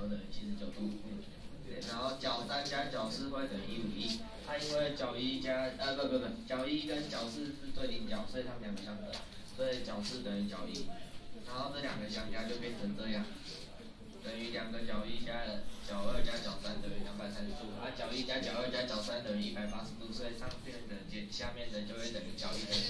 二等于七十九度。对，然后角三加角四会等于一五一，它因为角一加呃不不不，角一跟角四是对顶角，所以它们两个相等，所以角四等于角一，然后这两个相加就变成这样，等于两个角一加角二加角三等于两百三十度，啊角一加角二加角三等于一百八十度，所以上面的减下面的就会等于角一等于。